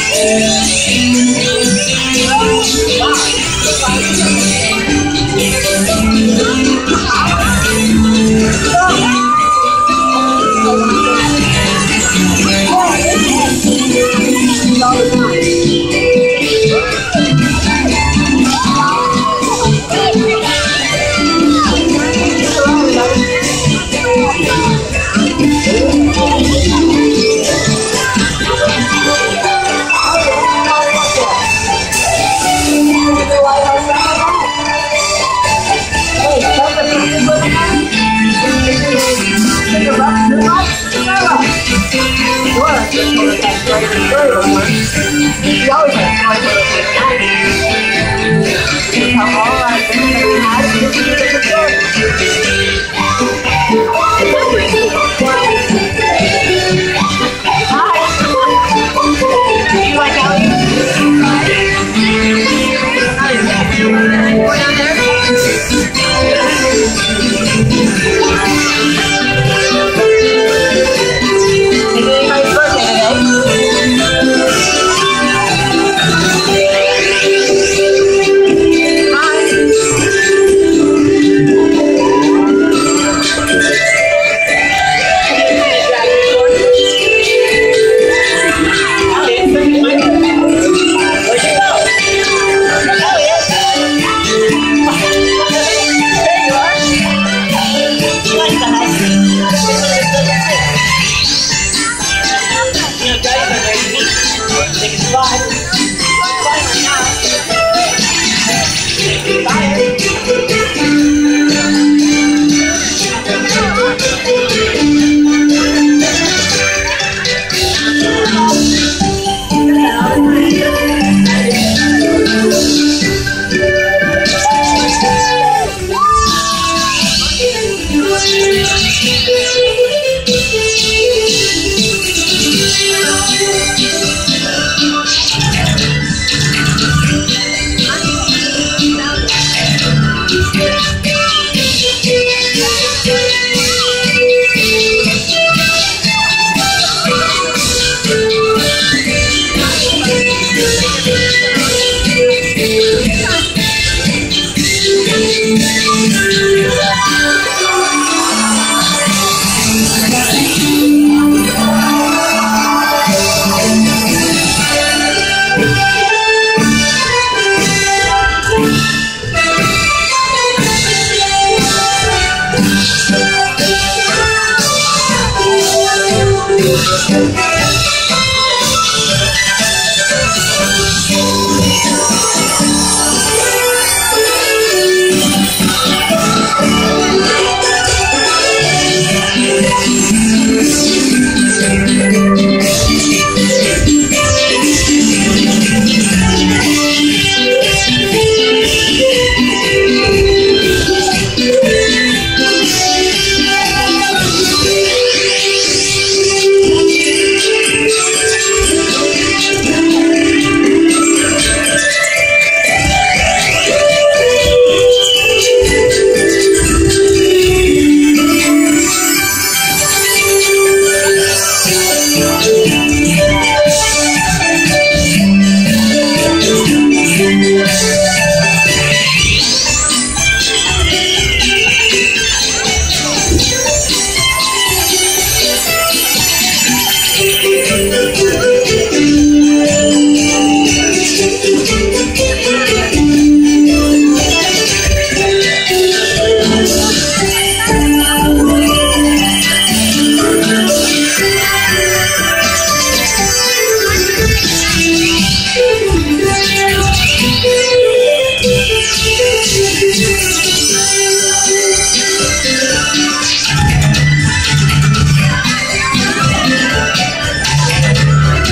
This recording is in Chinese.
Oh, my God. 要有人，我。